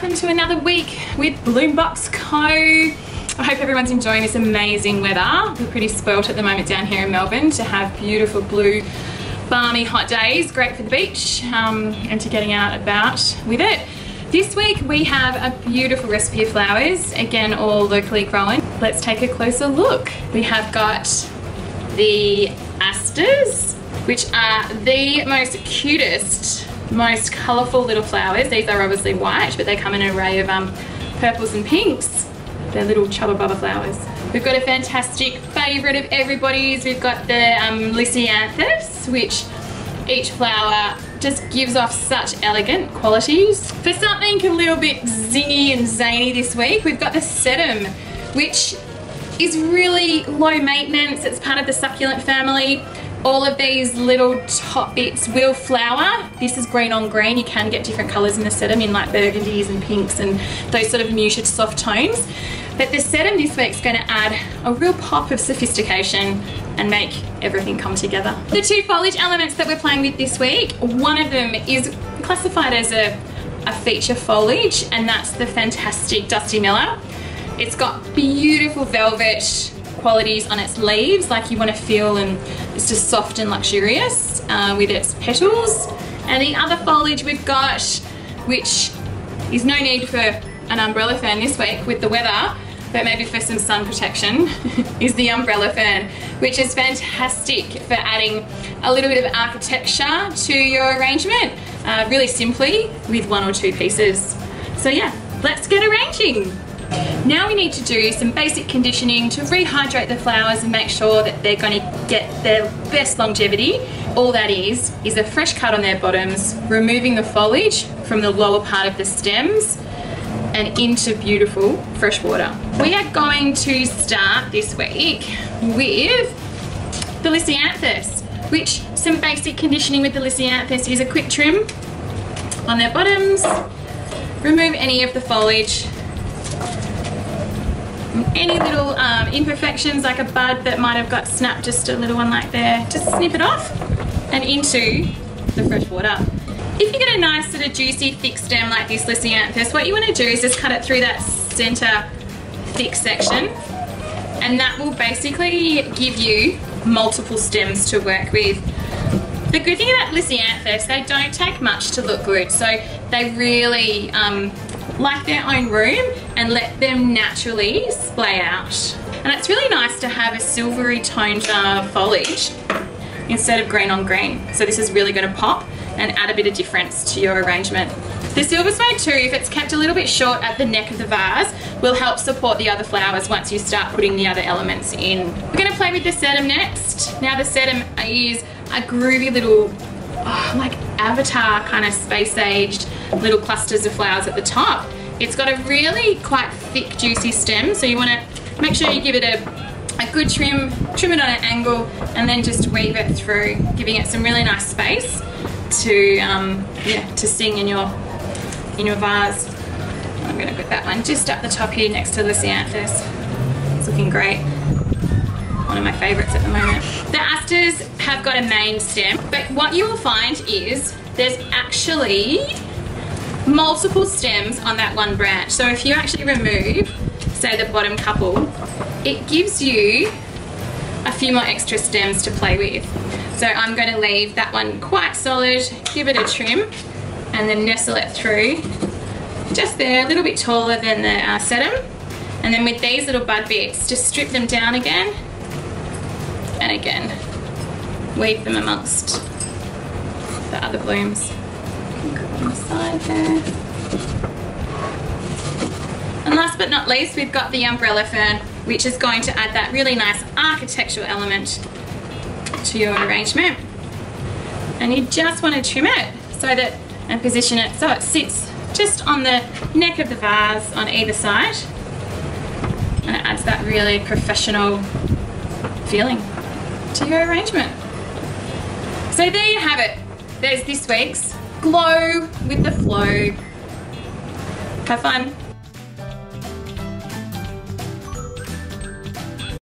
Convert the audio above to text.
welcome to another week with Bloombox Co. I hope everyone's enjoying this amazing weather. We're pretty spoilt at the moment down here in Melbourne to have beautiful blue balmy hot days, great for the beach um, and to getting out about with it. This week we have a beautiful recipe of flowers, again all locally grown. Let's take a closer look. We have got the asters, which are the most cutest, most colourful little flowers. These are obviously white, but they come in an array of um, purples and pinks. They're little chubba flowers. We've got a fantastic favourite of everybody's. We've got the um, Lisianthus, which each flower just gives off such elegant qualities. For something a little bit zingy and zany this week, we've got the sedum, which is really low maintenance. It's part of the succulent family. All of these little top bits will flower. This is green on green. You can get different colours in the sedum in like burgundies and pinks and those sort of muted soft tones. But the sedum this week is going to add a real pop of sophistication and make everything come together. The two foliage elements that we're playing with this week, one of them is classified as a, a feature foliage and that's the fantastic Dusty Miller. It's got beautiful velvet qualities on its leaves like you want to feel and it's just soft and luxurious uh, with its petals and the other foliage we've got which is no need for an umbrella fern this week with the weather but maybe for some sun protection, is the umbrella fern, which is fantastic for adding a little bit of architecture to your arrangement, uh, really simply with one or two pieces. So yeah, let's get arranging. Now we need to do some basic conditioning to rehydrate the flowers and make sure that they're going to get their best longevity. All that is, is a fresh cut on their bottoms, removing the foliage from the lower part of the stems, and into beautiful fresh water. We are going to start this week with the Lisianthus, which some basic conditioning with the Lisianthus is a quick trim on their bottoms, remove any of the foliage, any little um, imperfections like a bud that might have got snapped, just a little one like there, just snip it off and into the fresh water. If you get a nice sort of juicy thick stem like this Lisianthus, what you want to do is just cut it through that center thick section and that will basically give you multiple stems to work with. The good thing about Lisianthus, they don't take much to look good, so they really um, like their own room and let them naturally splay out. And it's really nice to have a silvery toned uh, foliage instead of green on green. So this is really going to pop and add a bit of difference to your arrangement. The silver spade too, if it's kept a little bit short at the neck of the vase, will help support the other flowers once you start putting the other elements in. We're gonna play with the sedum next. Now the sedum is a groovy little, oh, like avatar kind of space aged little clusters of flowers at the top. It's got a really quite thick juicy stem, so you wanna make sure you give it a a good trim, trim it on an angle, and then just weave it through, giving it some really nice space to um, yeah to sing in your in your vase. I'm going to put that one just up the top here next to Lisianthus. It's looking great. One of my favourites at the moment. The asters have got a main stem, but what you will find is there's actually multiple stems on that one branch. So if you actually remove, say the bottom couple, it gives you a few more extra stems to play with. So I'm going to leave that one quite solid, give it a trim, and then nestle it through just there, a little bit taller than the uh, sedum. And then with these little bud bits, just strip them down again, and again, weave them amongst the other blooms. Side there. And last but not least, we've got the umbrella fern, which is going to add that really nice architectural element to your arrangement. And you just want to trim it so that and position it so it sits just on the neck of the vase on either side and it adds that really professional feeling to your arrangement. So there you have it. There's this week's Glow with the Flow. Have fun.